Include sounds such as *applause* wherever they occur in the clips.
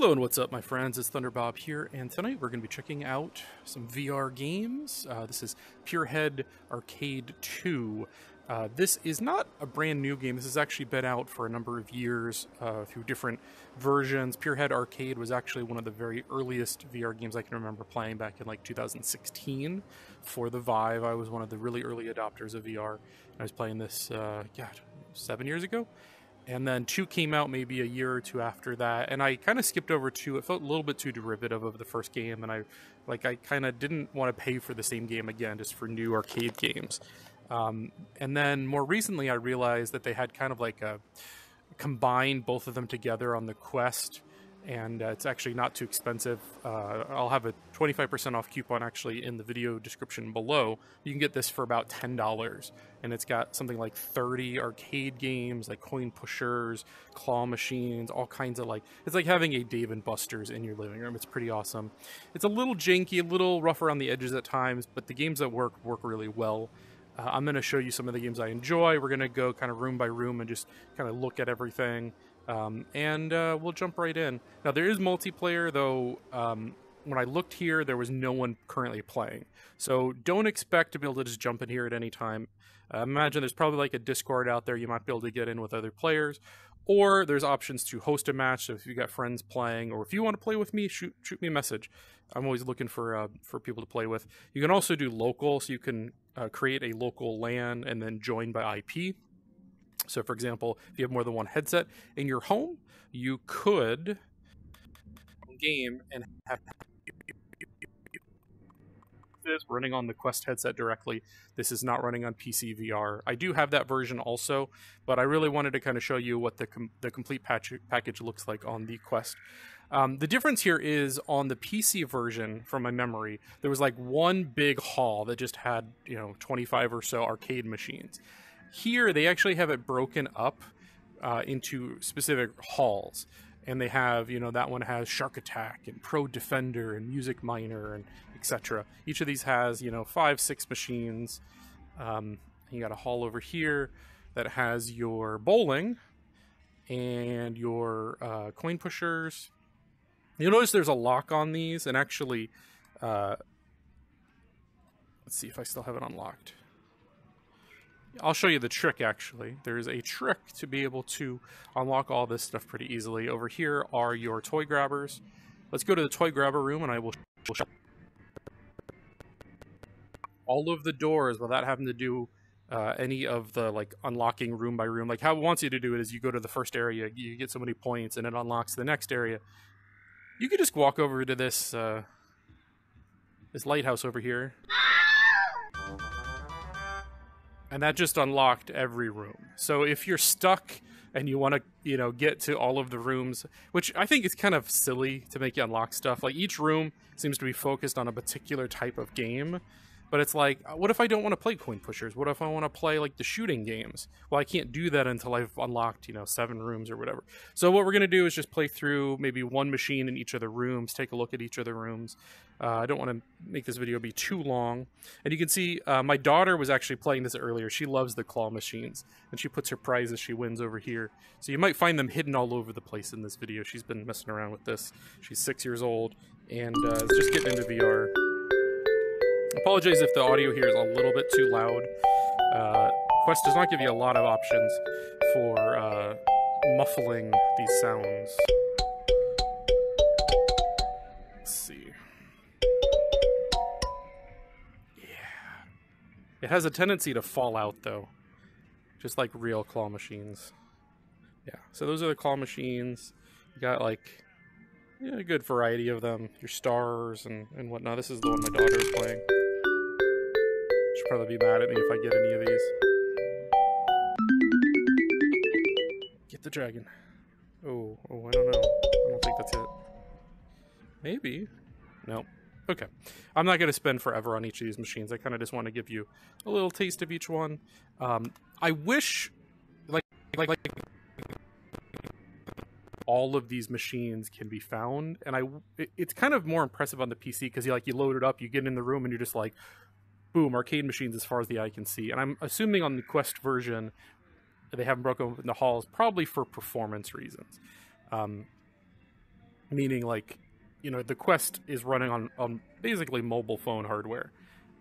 Hello and what's up my friends, it's Thunderbob here and tonight we're going to be checking out some VR games. Uh, this is Pierhead Arcade 2. Uh, this is not a brand new game, this has actually been out for a number of years uh, through different versions. Pierhead Arcade was actually one of the very earliest VR games I can remember playing back in like 2016 for the Vive. I was one of the really early adopters of VR. I was playing this, uh, God, seven years ago and then two came out maybe a year or two after that and i kind of skipped over two. It felt a little bit too derivative of the first game and i like i kind of didn't want to pay for the same game again just for new arcade games. Um, and then more recently i realized that they had kind of like a combined both of them together on the quest and uh, it's actually not too expensive. Uh, I'll have a 25% off coupon actually in the video description below. You can get this for about $10, and it's got something like 30 arcade games, like coin pushers, claw machines, all kinds of like, it's like having a Dave and Buster's in your living room. It's pretty awesome. It's a little janky, a little rough around the edges at times, but the games that work, work really well. Uh, I'm going to show you some of the games I enjoy. We're going to go kind of room by room and just kind of look at everything. Um, and uh, we'll jump right in. Now, there is multiplayer, though. Um, when I looked here, there was no one currently playing. So don't expect to be able to just jump in here at any time. Uh, imagine there's probably like a Discord out there you might be able to get in with other players. Or there's options to host a match. So if you got friends playing, or if you want to play with me, shoot shoot me a message. I'm always looking for uh, for people to play with. You can also do local, so you can uh, create a local LAN and then join by IP. So, for example, if you have more than one headset in your home, you could game and have this running on the Quest headset directly. This is not running on PC VR. I do have that version also, but I really wanted to kind of show you what the com- the complete patch- package looks like on the Quest. Um, the difference here is on the PC version, from my memory, there was like one big hall that just had you know 25 or so arcade machines. Here, they actually have it broken up uh, into specific halls. And they have, you know, that one has Shark Attack and Pro Defender and Music Miner and etc. Each of these has, you know, five, six machines. Um, you got a hall over here that has your bowling and your uh, coin pushers. You'll notice there's a lock on these, and actually, uh, let's see if I still have it unlocked. I'll show you the trick actually. There's a trick to be able to unlock all this stuff pretty easily. Over here are your toy grabbers. Let's go to the toy grabber room and I will show all of the doors without having to do uh, any of the like unlocking room by room. Like how it wants you to do it is you go to the first area, you get so many points, and it unlocks the next area. You could just walk over to this uh, this lighthouse over here and that just unlocked every room. So if you're stuck and you want to, you know, get to all of the rooms, which I think is kind of silly to make you unlock stuff. Like each room seems to be focused on a particular type of game. But it's like, uh, what if I don't want to play coin pushers? What if I want to play like the shooting games? Well, I can't do that until I've unlocked, you know, seven rooms or whatever. So what we're going to do is just play through maybe one machine in each of the rooms, take a look at each of the rooms. Uh, I don't want to make this video be too long. And you can see uh, my daughter was actually playing this earlier. She loves the claw machines, and she puts her prizes she wins over here. So you might find them hidden all over the place in this video. She's been messing around with this. She's six years old and uh, is just getting into VR. Apologize if the audio here is a little bit too loud. Uh, Quest does not give you a lot of options for uh, muffling these sounds. Let's see. Yeah. It has a tendency to fall out, though. Just like real claw machines. Yeah, so those are the claw machines. You got like yeah, a good variety of them. Your stars and, and whatnot. This is the one my daughter is playing. Probably be mad at me if I get any of these. Get the dragon. Oh, oh, I don't know. I don't think that's it. Maybe. No. Okay. I'm not going to spend forever on each of these machines. I kind of just want to give you a little taste of each one. Um, I wish, like, like, like, all of these machines can be found, and I, it's kind of more impressive on the PC because you like you load it up, you get in the room, and you're just like, boom, arcade machines as far as the eye can see. And I'm assuming on the Quest version, they haven't broken open the halls, probably for performance reasons. Um, meaning like you know the quest is running on on basically mobile phone hardware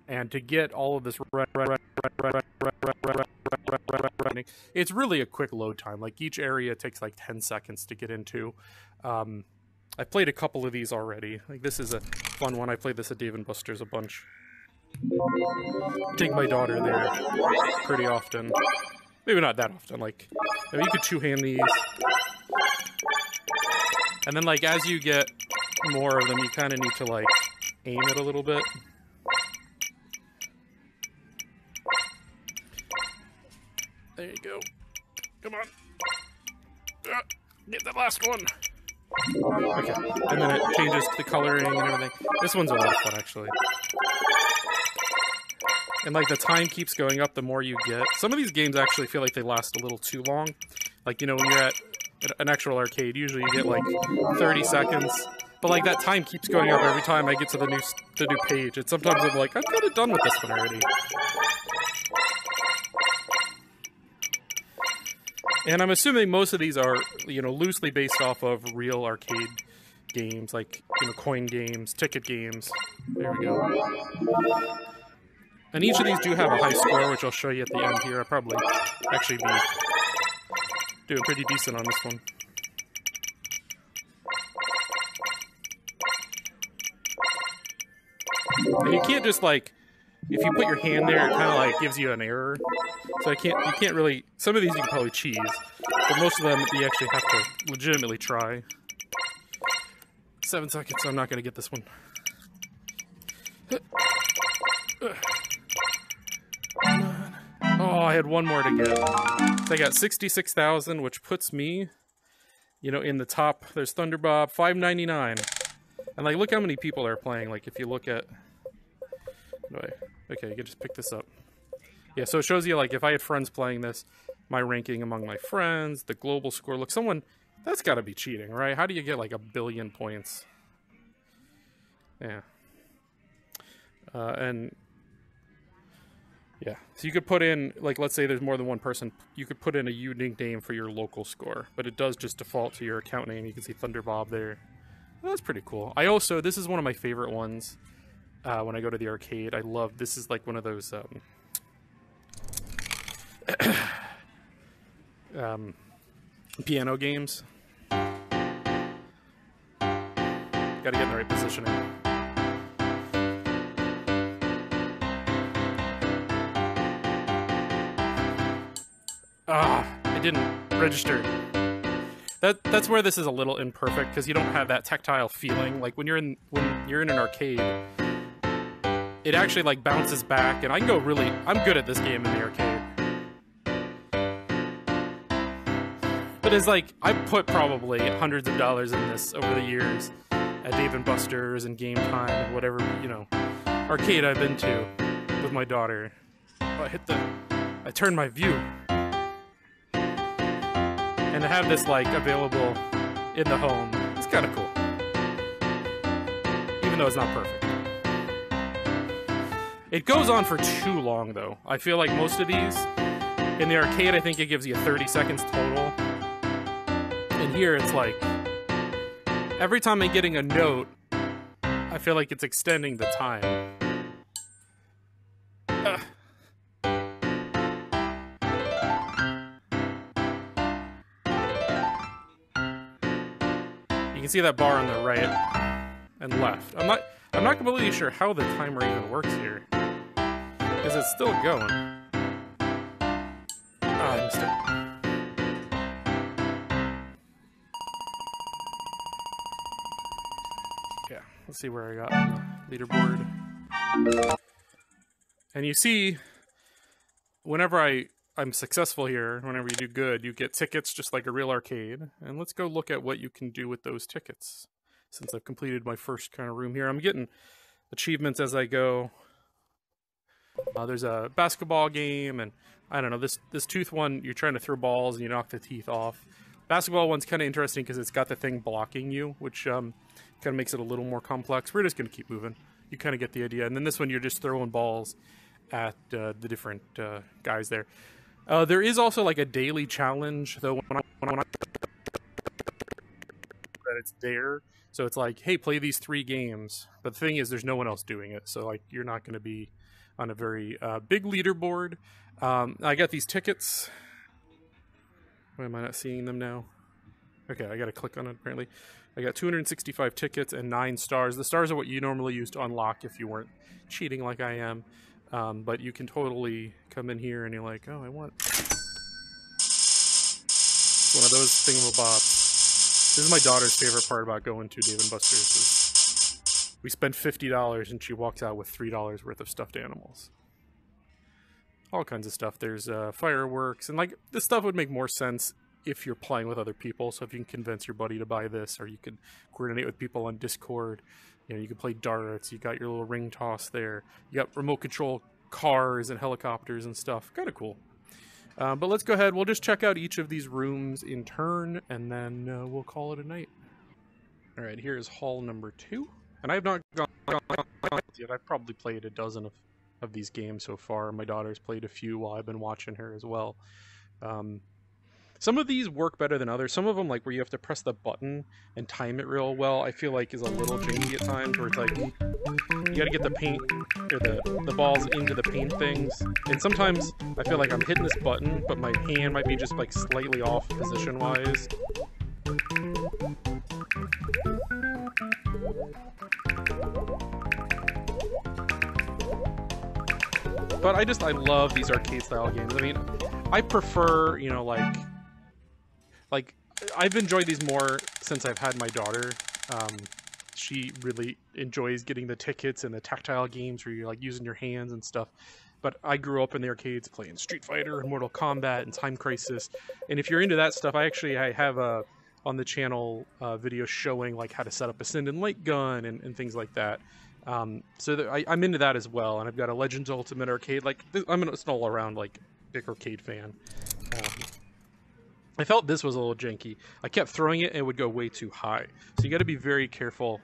and to get all of this it's really a quick load time like each area takes like 10 seconds to get into um, i played a couple of these already like this is a fun one i played this at dave and buster's a bunch take my daughter there pretty often maybe not that often like you could two-hand these and then like as you get more of them you kind of need to like aim it a little bit There you go. Come on. Uh, get the last one. Okay. And then it changes the coloring and everything. This one's a lot of fun, actually. And, like, the time keeps going up the more you get. Some of these games actually feel like they last a little too long. Like, you know, when you're at an actual arcade, usually you get, like, 30 seconds. But, like, that time keeps going up every time I get to the new, the new page. And sometimes I'm like, I'm kind of done with this one already. And I'm assuming most of these are, you know, loosely based off of real arcade games, like, you know, coin games, ticket games. There we go. And each of these do have a high score, which I'll show you at the end here. I'll probably actually be doing pretty decent on this one. And you can't just, like, if you put your hand there, it kind of, like, gives you an error. So I can't, you can't really, some of these you can probably cheese, but most of them you actually have to legitimately try. Seven seconds, I'm not going to get this one. Oh, I had one more to get. So I got 66,000, which puts me, you know, in the top. There's Thunderbob, 599. And, like, look how many people are playing. Like, if you look at... Okay, you can just pick this up. Yeah, so it shows you, like, if I had friends playing this, my ranking among my friends, the global score. Look, someone... That's got to be cheating, right? How do you get, like, a billion points? Yeah. Uh, and... Yeah, so you could put in, like, let's say there's more than one person, you could put in a unique name for your local score, but it does just default to your account name. You can see Thunderbob there. Well, that's pretty cool. I also, this is one of my favorite ones uh, when I go to the arcade. I love, this is like one of those, um, *coughs* um, piano games. Gotta get in the right positioning. It didn't register. That that's where this is a little imperfect because you don't have that tactile feeling. Like when you're in when you're in an arcade, it actually like bounces back, and I can go really. I'm good at this game in the arcade. But it's like I put probably hundreds of dollars in this over the years at Dave and Buster's and Game Time and whatever you know arcade I've been to with my daughter. Oh, I hit the. I turned my view and to have this like available in the home. It's kind of cool. Even though it's not perfect. It goes on for too long though. I feel like most of these in the arcade i think it gives you 30 seconds total. And here it's like every time i'm getting a note i feel like it's extending the time can see that bar on the right and left. I'm not I'm not completely sure how the timer even works here. Is it still going? Ah, I missed it. Yeah, let's see where I got leaderboard. And you see, whenever I I'm successful here, whenever you do good, you get tickets just like a real arcade. And let's go look at what you can do with those tickets. Since I've completed my first kind of room here, I'm getting achievements as I go. Uh, there's a basketball game, and I don't know this this tooth one. You're trying to throw balls and you knock the teeth off. Basketball one's kind of interesting because it's got the thing blocking you, which um, kind of makes it a little more complex. We're just gonna keep moving. You kind of get the idea. And then this one, you're just throwing balls at uh, the different uh, guys there. Uh, there is also like a daily challenge, though. When I, when I it's there. So it's like, hey, play these three games. But the thing is, there's no one else doing it. So like, you're not going to be on a very uh, big leaderboard. Um, I got these tickets. Why am I not seeing them now? Okay, I got to click on it apparently. I got 265 tickets and nine stars. The stars are what you normally use to unlock if you weren't cheating like I am. Um, but you can totally come in here and you're like, oh, I want one of those thingamabobs. This is my daughter's favorite part about going to Dave and Buster's. We spend fifty dollars and she walks out with three dollars worth of stuffed animals. All kinds of stuff. There's uh, fireworks and like this stuff would make more sense if you're playing with other people. So if you can convince your buddy to buy this, or you can coordinate with people on Discord, you know, you can play darts. You got your little ring toss there. You got remote control cars and helicopters and stuff. Kind of cool. Uh, but let's go ahead. We'll just check out each of these rooms in turn, and then uh, we'll call it a night. All right, here's hall number two, and I've not gone yet. I've probably played a dozen of, of these games so far. My daughter's played a few while I've been watching her as well. Um, some of these work better than others. Some of them, like where you have to press the button and time it real well, I feel like is a little janky at times. Where it's like you got to get the paint or the the balls into the paint things, and sometimes I feel like I'm hitting this button, but my hand might be just like slightly off position wise. But I just I love these arcade style games. I mean, I prefer you know like like I've enjoyed these more since I've had my daughter. Um, she really enjoys getting the tickets and the tactile games where you're like using your hands and stuff. But I grew up in the arcades playing Street Fighter and Mortal Kombat and Time Crisis. And if you're into that stuff, I actually I have a on the channel uh, video showing like how to set up a Sinden light gun and, and things like that. Um, so I, am into that as well, and I've got a Legends Ultimate arcade. Like I'm an all around like big arcade fan. Um, I felt this was a little janky. I kept throwing it and it would go way too high. So you got to be very careful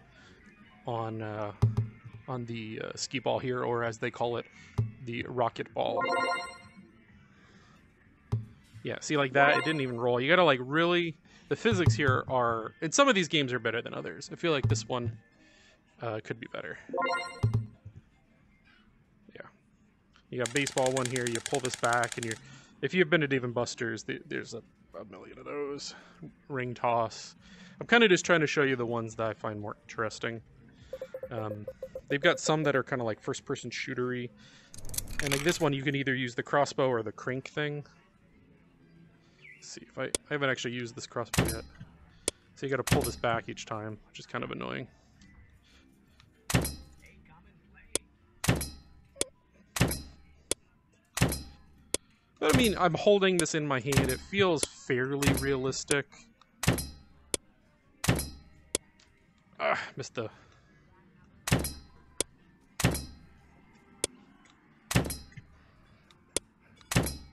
on uh, on the uh, skee ball here, or as they call it, the rocket ball. Yeah, see like that, it didn't even roll. You got to like really. The physics here are, and some of these games are better than others. I feel like this one uh, could be better. Yeah, you got baseball one here. You pull this back, and you're. If you've been to Dave Buster's, there's a a million of those. Ring toss. I'm kind of just trying to show you the ones that I find more interesting. Um, they've got some that are kind of like first-person shootery, and like this one, you can either use the crossbow or the crank thing. Let's see if I, I haven't actually used this crossbow yet, so you got to pull this back each time, which is kind of annoying. But I mean, I'm holding this in my hand. It feels fairly realistic. Ah, missed the...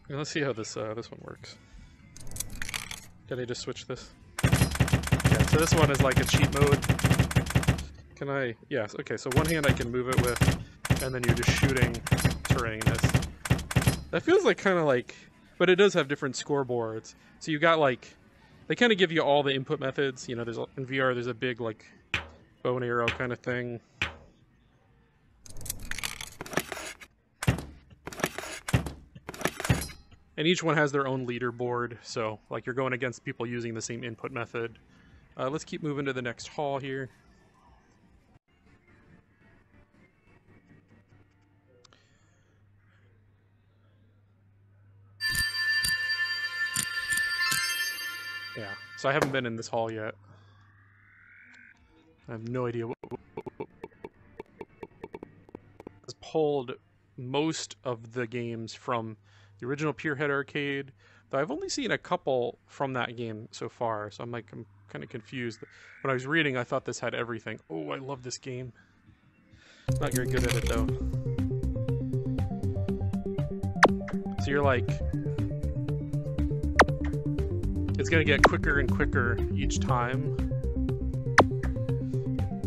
let's see how this uh, this one works. Can I just switch this? Yeah, so this one is like a cheat mode. Can I... Yes, okay, so one hand I can move it with, and then you're just shooting terrain. This that feels like kind of like, but it does have different scoreboards. So you got like, they kind of give you all the input methods. You know, there's in VR there's a big like bow and arrow kind of thing. And each one has their own leaderboard, so like you're going against people using the same input method. Uh, let's keep moving to the next hall here. So I haven't been in this hall yet. I have no idea what has pulled most of the games from the original Pierhead arcade, though I've only seen a couple from that game so far, so I'm like I'm kind of confused. When I was reading, I thought this had everything. Oh, I love this game. Not very good at it though. So you're like it's going to get quicker and quicker each time.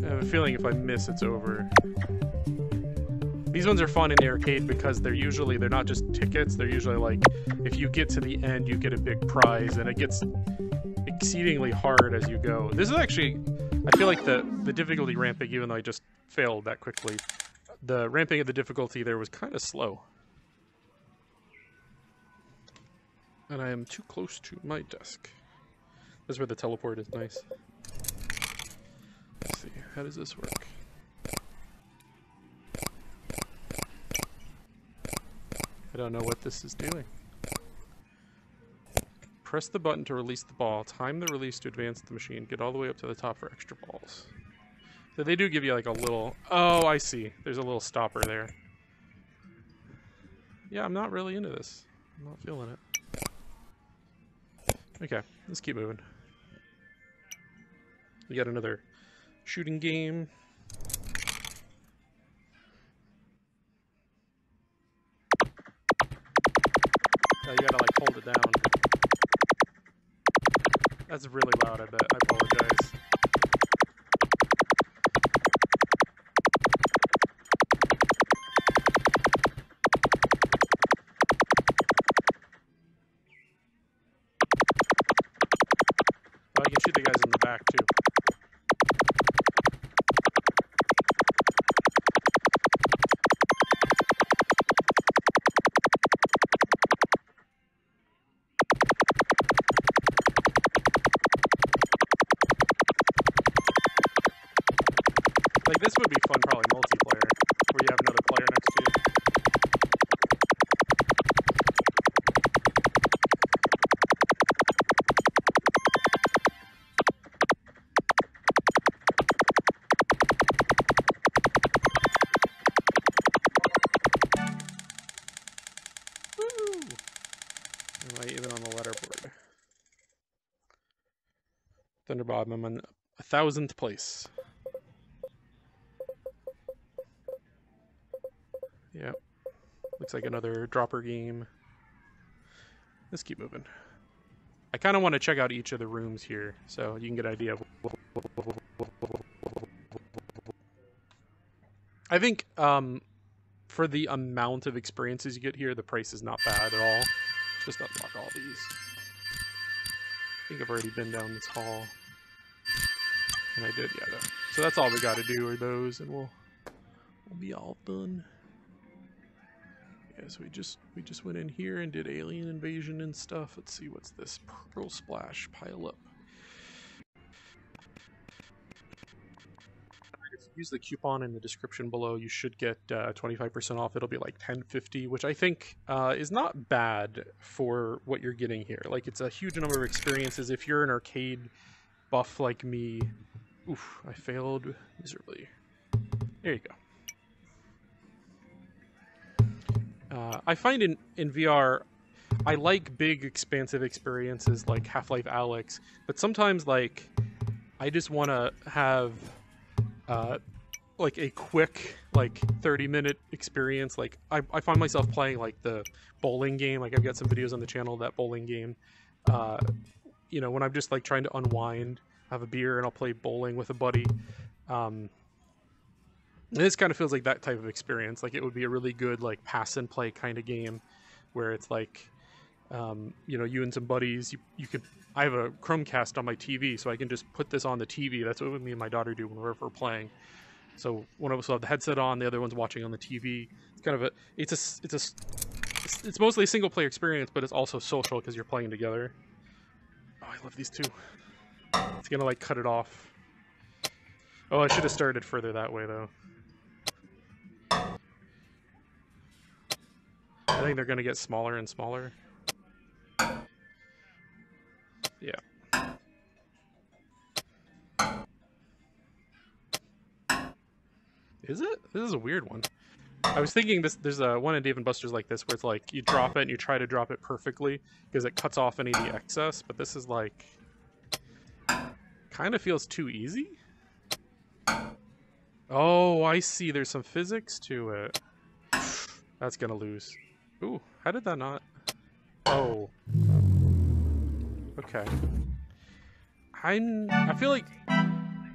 I have a feeling if I miss, it's over. These ones are fun in the arcade because they're usually, they're not just tickets, they're usually like, if you get to the end, you get a big prize, and it gets, exceedingly hard as you go. This is actually, I feel like the, the difficulty ramping, even though I just failed that quickly, the ramping of the difficulty there was kind of slow. And I am too close to my desk. That's where the teleport is nice. Let's see, how does this work? I don't know what this is doing. Press the button to release the ball. Time the release to advance the machine. Get all the way up to the top for extra balls. So they do give you like a little... Oh, I see. There's a little stopper there. Yeah, I'm not really into this. I'm not feeling it. Okay, let's keep moving. We got another shooting game. Oh, you gotta like hold it down. That's really loud, I bet. I apologize. I'm in a thousandth place. Yep. Looks like another dropper game. Let's keep moving. I kind of want to check out each of the rooms here so you can get an idea of. I think um, for the amount of experiences you get here, the price is not bad at all. Just unlock all these. I think I've already been down this hall. And I did, yeah. So that's all we got to do are those, and we'll we'll be all done. Yeah, so we just we just went in here and did alien invasion and stuff. Let's see what's this pearl splash pile up. Use the coupon in the description below, you should get uh, 25% off. It'll be like 1050, which I think uh, is not bad for what you're getting here. Like it's a huge number of experiences. If you're an arcade buff like me, oof, I failed miserably. There you go. Uh, I find in, in VR, I like big, expansive experiences like Half-Life Alyx, but sometimes, like, I just want to have, uh, like, a quick, like, 30 minute experience. Like, I, I find myself playing, like, the bowling game. Like, I've got some videos on the channel of that bowling game. Uh, you know, when I'm just, like, trying to unwind, have a beer, and I'll play bowling with a buddy. Um, this kind of feels like that type of experience. Like it would be a really good like pass and play kind of game, where it's like, um, you know, you and some buddies. You you could. I have a Chromecast on my TV, so I can just put this on the TV. That's what me and my daughter do whenever we're playing. So one of us will have the headset on, the other one's watching on the TV. It's kind of a. It's a. It's a. It's, it's mostly a single player experience, but it's also social because you're playing together. Oh, I love these two. It's gonna like cut it off. Oh, I should have started further that way though. I think they're to get smaller and smaller. Yeah. Is it? This is a weird one. I was thinking this. There's a one in Dave and Buster's like this, where it's like you drop it and you try to drop it perfectly because it cuts off any of the excess. But this is like, kind of feels too easy. Oh, I see. There's some physics to it. That's gonna lose. Ooh, how did that not? Oh. Okay. I'm. I feel like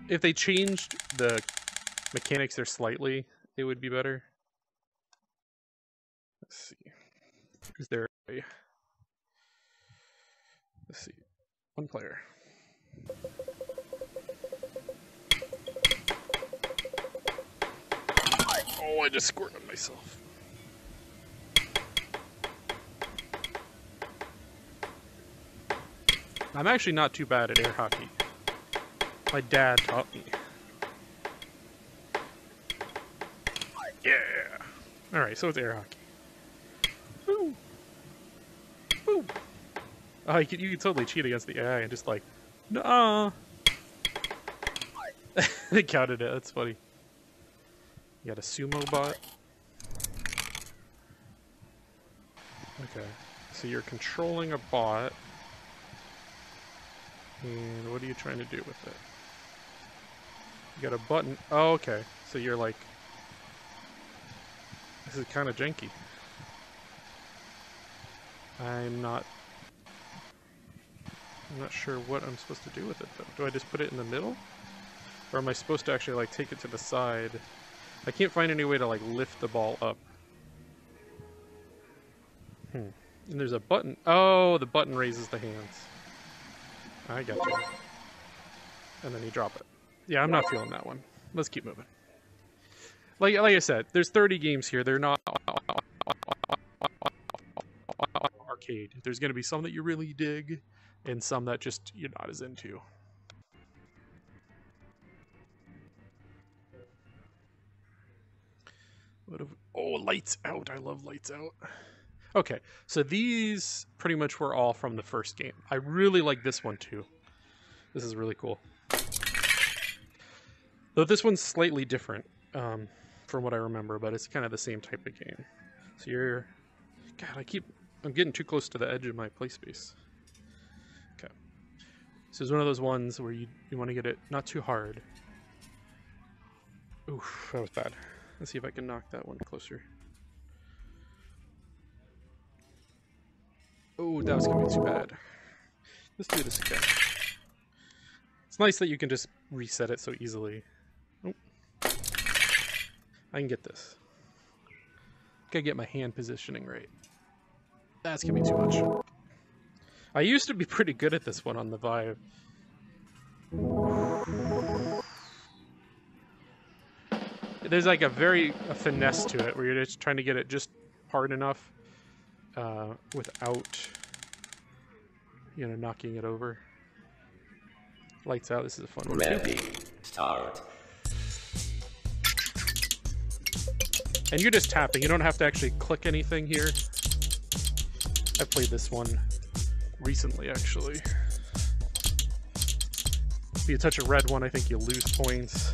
if they changed the mechanics there slightly, it would be better. Let's see. Is there a? Let's see. One player. Oh, I just squirted on myself. I'm actually not too bad at air hockey. My dad taught me. Yeah. All right, so it's air hockey. Woo. Woo. Oh, you can, you can totally cheat against the AI and just like, nah. *laughs* they counted it. That's funny. You got a sumo bot. Okay, so you're controlling a bot. And what are you trying to do with it? You got a button. Oh, okay. So you're like... This is kind of janky. I'm not... I'm not sure what I'm supposed to do with it, though. Do I just put it in the middle? Or am I supposed to actually, like, take it to the side? I can't find any way to, like, lift the ball up. Hmm. And there's a button. Oh, the button raises the hands. I got you. And then you drop it. Yeah, I'm not feeling that one. Let's keep moving. Like like I said, there's 30 games here. They're not arcade. There's going to be some that you really dig and some that just you're not as into. What have, oh, lights out. I love lights out. Okay, so these pretty much were all from the first game. I really like this one too. This is really cool. Though this one's slightly different um, from what I remember, but it's kind of the same type of game. So you're... God, I keep... I'm getting too close to the edge of my play space. Okay. So it's one of those ones where you, you want to get it not too hard. Oof, that was bad. Let's see if I can knock that one closer. Oh, that was gonna be too bad. Let's do this again. It's nice that you can just reset it so easily. Oh. I can get this. Gotta get my hand positioning right. That's gonna be too much. I used to be pretty good at this one on the Vive. There's like a very a finesse to it where you're just trying to get it just hard enough uh, without, you know, knocking it over. Lights out. This is a fun one. Ready. Start. And you're just tapping. You don't have to actually click anything here. I played this one recently, actually. If you touch a red one, I think you lose points.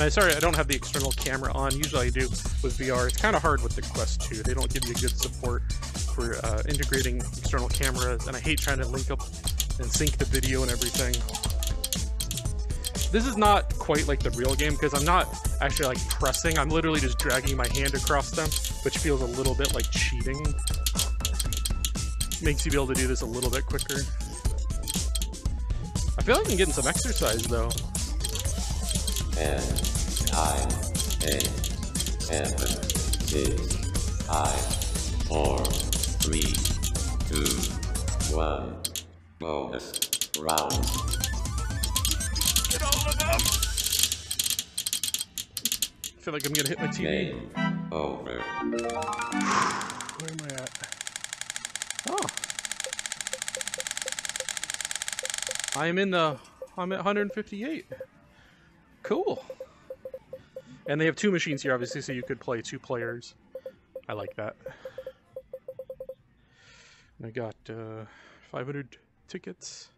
And I sorry I don't have the external camera on. Usually I do with VR. It's kind of hard with the Quest 2. They don't give you good support for uh, integrating external cameras, and I hate trying to link up and sync the video and everything. This is not quite like the real game because I'm not actually like pressing. I'm literally just dragging my hand across them, which feels a little bit like cheating. Makes you be able to do this a little bit quicker. I feel like I'm getting some exercise though. 10, 9, 8, 7, 6, 5, 4, 3, 2, 1. Bonus round. Get all of them! I feel like I'm gonna hit my TV. Game over. Where am I at? Oh. I'm in the. I'm at 158. Cool. And they have two machines here, obviously, so you could play two players. I like that. And I got uh, 500 tickets.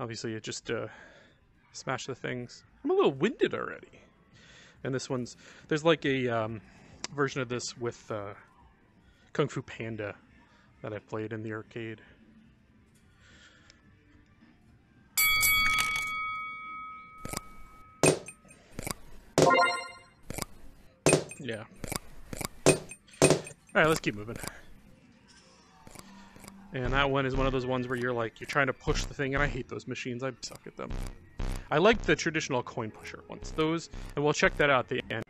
Obviously, it just uh, smash the things. I'm a little winded already. And this one's there's like a um, version of this with uh, Kung Fu Panda that I played in the arcade. Yeah. Alright, let's keep moving. And that one is one of those ones where you're like, you're trying to push the thing, and I hate those machines. I suck at them. I like the traditional coin pusher ones. Those, and we'll check that out at the end.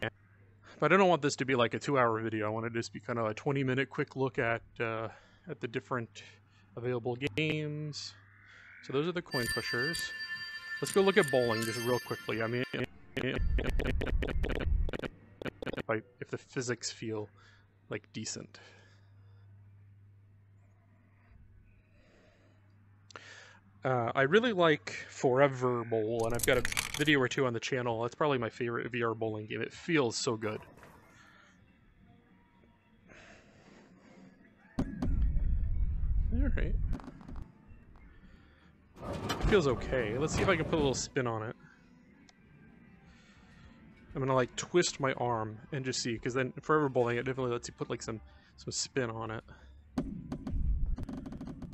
but I don't want this to be like a two-hour video. I want it to just be kind of a 20-minute quick look at uh, at the different available games. So those are the coin pushers. Let's go look at bowling just real quickly. I mean, if, if the physics feel like decent. Uh, I really like ForeVR Bowl, and I've got a video or two on the channel. That's probably my favorite VR bowling game. It feels so good. Alright. Feels okay. Let's see if I can put a little spin on it. I'm gonna like twist my arm and just see, because then forever bowling it definitely lets you put like some some spin on it.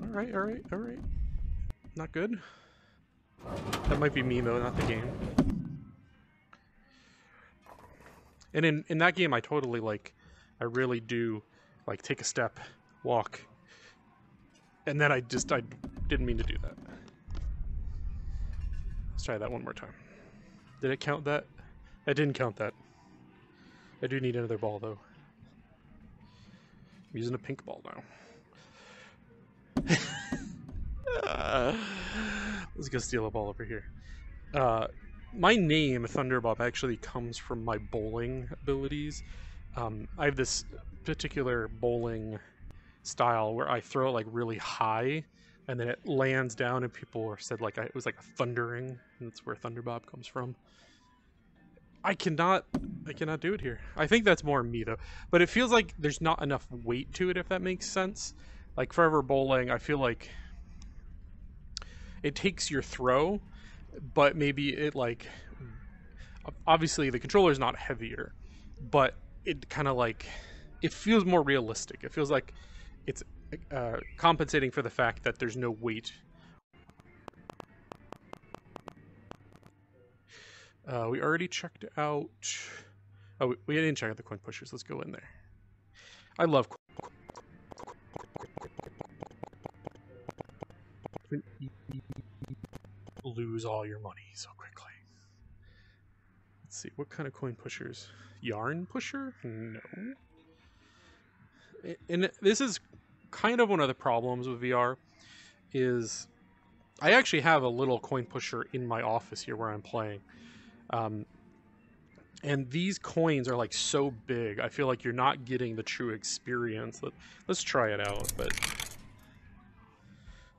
Alright, alright, alright. Not good. That might be me though, not the game. And in in that game I totally like I really do like take a step, walk, and then I just I didn't mean to do that. Let's try that one more time. Did it count that? I didn't count that. I do need another ball though. I'm using a pink ball now. *laughs* let's go steal a ball over here. Uh, my name, Thunderbob, actually comes from my bowling abilities. Um, I have this particular bowling style where I throw it like really high and then it lands down and people said like I, it was like a thundering and that's where Thunderbob comes from. I cannot I cannot do it here. I think that's more me though. But it feels like there's not enough weight to it if that makes sense. Like forever bowling, I feel like it takes your throw, but maybe it like obviously the controller is not heavier, but it kind of like it feels more realistic. It feels like it's uh, compensating for the fact that there's no weight. Uh, we already checked out. Oh, we didn't check out the coin pushers. Let's go in there. I love. Lose all your money so quickly. Let's see, what kind of coin pushers? Yarn pusher? No. And this is kind of one of the problems with VR is I actually have a little coin pusher in my office here where I'm playing. Um, and these coins are like so big, I feel like you're not getting the true experience. Let, let's try it out, but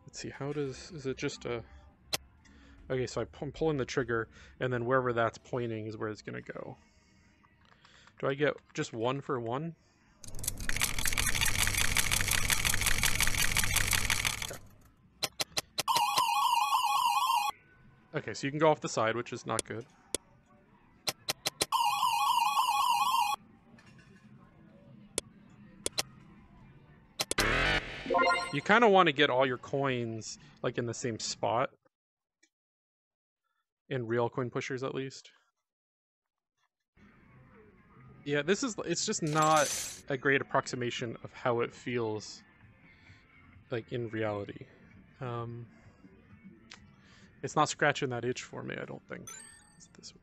let's see, how does, is it just a, okay, so I'm pulling the trigger, and then wherever that's pointing is where it's going to go. Do I get just one for one? Okay, so you can go off the side, which is not good. You kind of want to get all your coins like in the same spot. In real coin pushers at least. Yeah, this is it's just not a great approximation of how it feels like in reality. Um it's not scratching that itch for me, I don't think. It's this.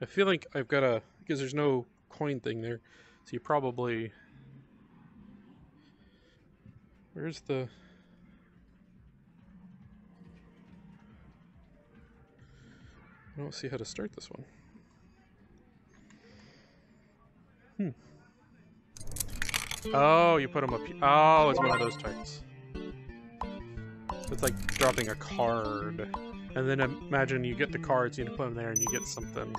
I feel like I've got a because there's no coin thing there, so you probably where's the I don't see how to start this one. Hmm. Oh, you put them up. Oh, it's one of those types. It's like dropping a card. And then imagine you get the cards, you put them there, and you get something.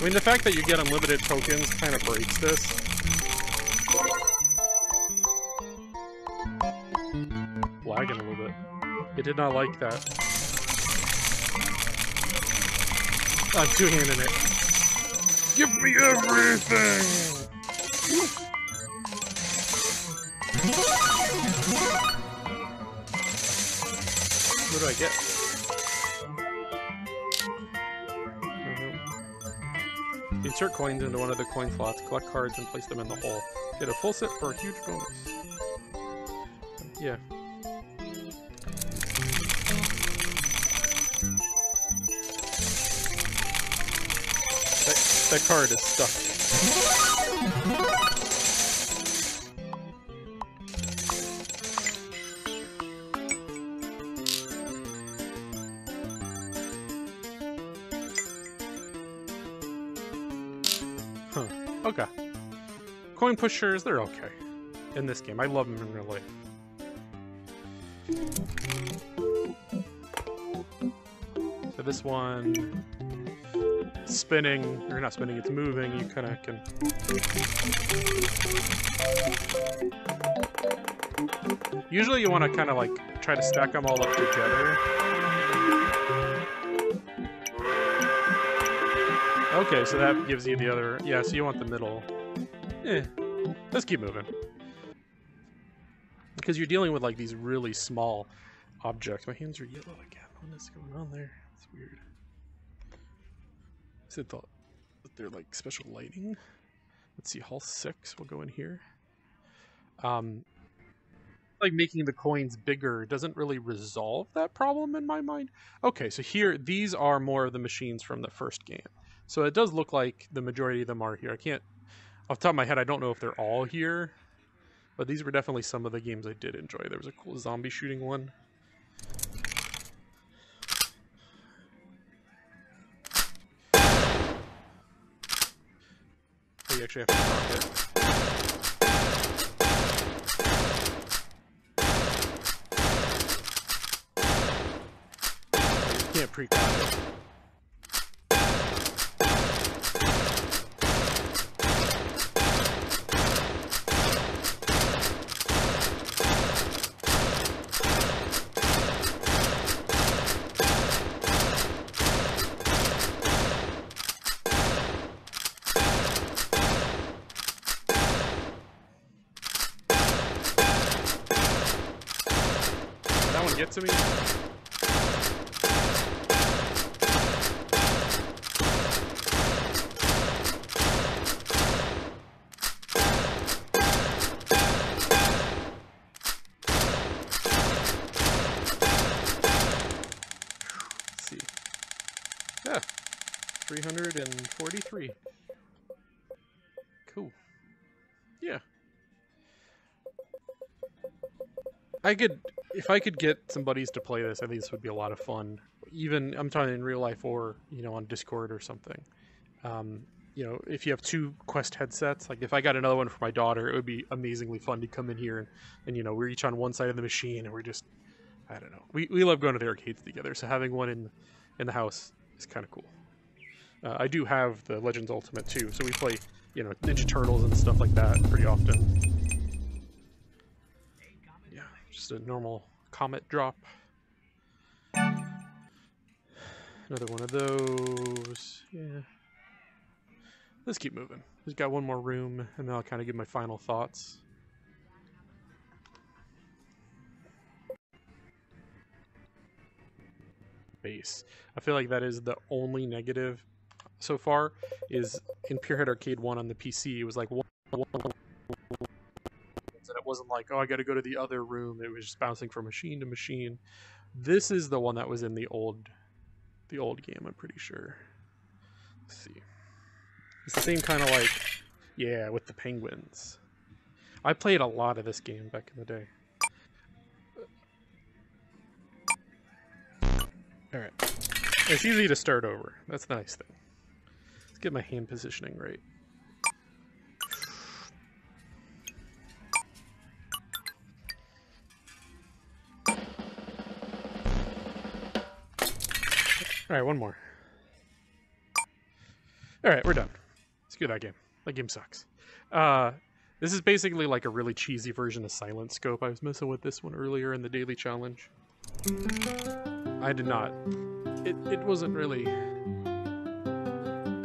I mean, the fact that you get unlimited tokens kind of breaks this. Lagging a little bit. It did not like that. I'm two-handing it. Give me everything! What do I get? Insert coins into one of the coin slots, collect cards, and place them in the hole. Get a full set for a huge bonus. Yeah. That, that card is stuck. Pushers, they're okay. In this game. I love them in real life. So this one spinning, or not spinning, it's moving, you kind of can... Usually you want to kind of like try to stack them all up together. Okay, so that gives you the other... Yeah, so you want the middle. Eh, let's keep moving. Because you're dealing with like these really small objects. My hands are yellow again. What is going on there? It's weird. Is it the, that they're like special lighting? Let's see, hall six. We'll go in here. Um, like making the coins bigger doesn't really resolve that problem in my mind. Okay, so here these are more of the machines from the first game. So it does look like the majority of them are here. I can't, off top of my head, I don't know if they're all here, but these were definitely some of the games I did enjoy. There was a cool zombie shooting one. Oh, you actually have to it. Can't pre-cock. Get to me? See. Yeah. 343. Cool. Yeah. I could, if I could get some buddies to play this, I think this would be a lot of fun. Even I'm talking in real life or you know on Discord or something. Um, you know, if you have two Quest headsets, like if I got another one for my daughter, it would be amazingly fun to come in here and, and you know we're each on one side of the machine and we're just, I don't know, we we love going to the arcades together. So having one in in the house is kind of cool. Uh, I do have the Legends Ultimate too, so we play you know Ninja Turtles and stuff like that pretty often. Yeah, just a normal comet drop. Another one of those. Yeah. Let's keep moving. We've got one more room, and then I'll kind of give my final thoughts. Base. I feel like that is the only negative so far. Is in Pierhead Arcade One on the PC. It was like one. one it wasn't like, oh, I got to go to the other room. It was just bouncing from machine to machine. This is the one that was in the old, the old game. I'm pretty sure. Let's see. It's the same kind of like, yeah, with the penguins. I played a lot of this game back in the day. All right, it's easy to start over. That's the nice thing. Let's get my hand positioning right. All right, one more. All right, we're done. Screw that game. That game sucks. Uh, this is basically like a really cheesy version of Silent Scope. I was messing with this one earlier in the daily challenge. I did not. It it wasn't really. I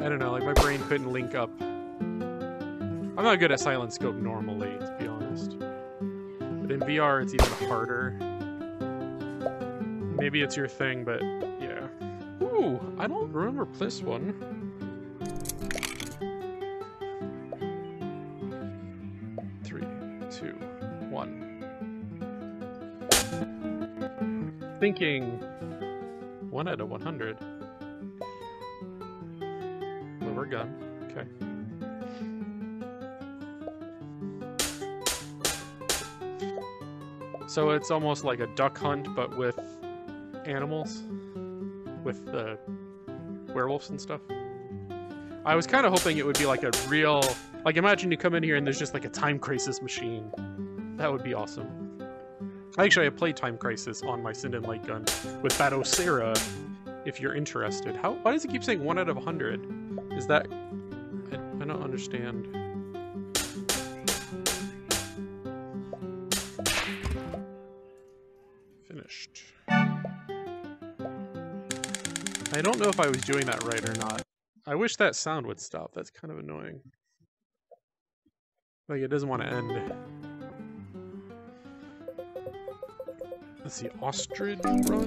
don't know. Like my brain couldn't link up. I'm not good at Silent Scope normally, to be honest. But in VR, it's even harder. Maybe it's your thing, but. Ooh, I don't remember this one. Three, two, one. Thinking one out of 100. Lower gun. Okay. So it's almost like a duck hunt, but with animals, with the werewolves and stuff. I was kind of hoping it would be like a real, like imagine you come in here and there's just like a time crisis machine. That would be awesome. Actually, I played Time Crisis on my Sinden light gun with Batocera, if you're interested. How? Why does it keep saying one out of a hundred? Is that? I, I don't understand. Finished. I don't know if I was doing that right or not. I wish that sound would stop. That's kind of annoying. Like it doesn't want to end. Let's see, ostrich run.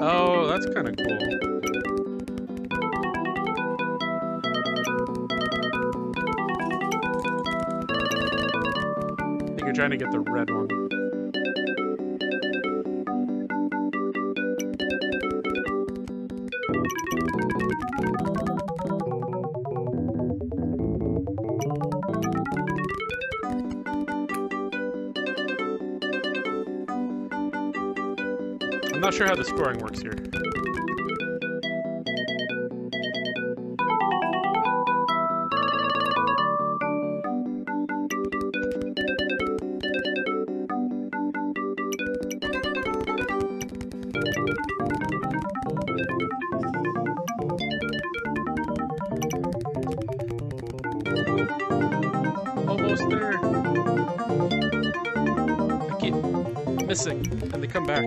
Oh, that's kind of cool. Trying to get the red one. I'm not sure how the scoring works here. There. I keep missing, and they come back.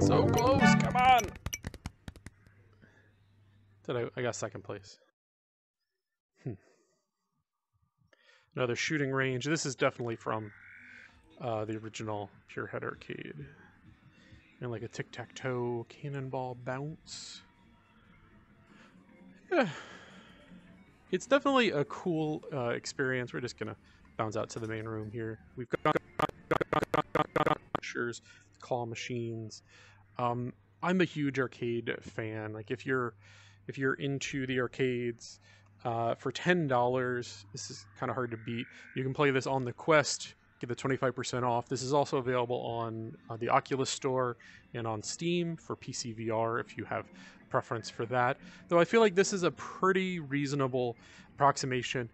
So close, come on! Did I? I got second place. Hmm. Another shooting range. This is definitely from uh, the original Pierhead arcade. And like a tic tac toe cannonball bounce. Yeah. It's definitely a cool uh, experience. We're just gonna bounce out to the main room here. We've got pictures, claw machines. Um, I'm a huge arcade fan. Like if you're if you're into the arcades, uh, for ten dollars, this is kind of hard to beat. You can play this on the Quest, get the twenty five percent off. This is also available on uh, the Oculus Store and on Steam for PC VR if you have preference for that. Though I feel like this is a pretty reasonable approximation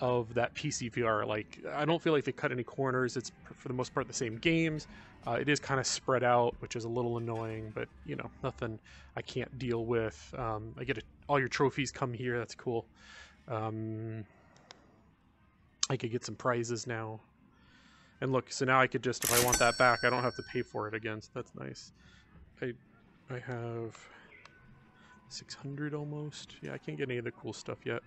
of that PC VR. Like I don't feel like they cut any corners. It's for the most part the same games. Uh, it is kind of spread out, which is a little annoying, but you know nothing I can't deal with. Um, I get a, all your trophies come here. That's cool. Um, I could get some prizes now. And look, so now I could just, if I want that back, I don't have to pay for it again. So that's nice. I, I have 600 almost. Yeah, I can't get any of the cool stuff yet.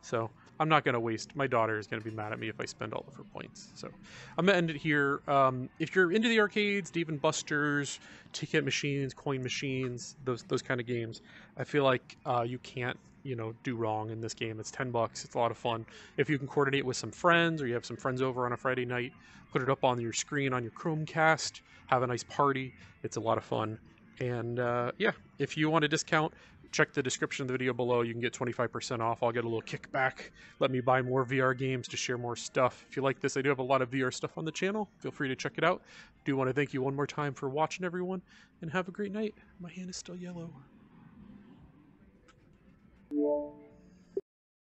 So I'm not going to waste. My daughter is going to be mad at me if I spend all of her points. So I'm going to end it here. Um, if you're into the arcades, Dave and Buster's, ticket machines, coin machines, those those kind of games, I feel like uh, you can't you know do wrong in this game. It's 10 bucks. It's a lot of fun. If you can coordinate with some friends or you have some friends over on a Friday night, put it up on your screen on your Chromecast, have a nice party. It's a lot of fun. And uh, yeah, if you want a discount, check the description of the video below. You can get 25% off. I'll get a little kickback. Let me buy more VR games to share more stuff. If you like this, I do have a lot of VR stuff on the channel. Feel free to check it out. Do want to thank you one more time for watching, everyone, and have a great night. My hand is still yellow. Yeah.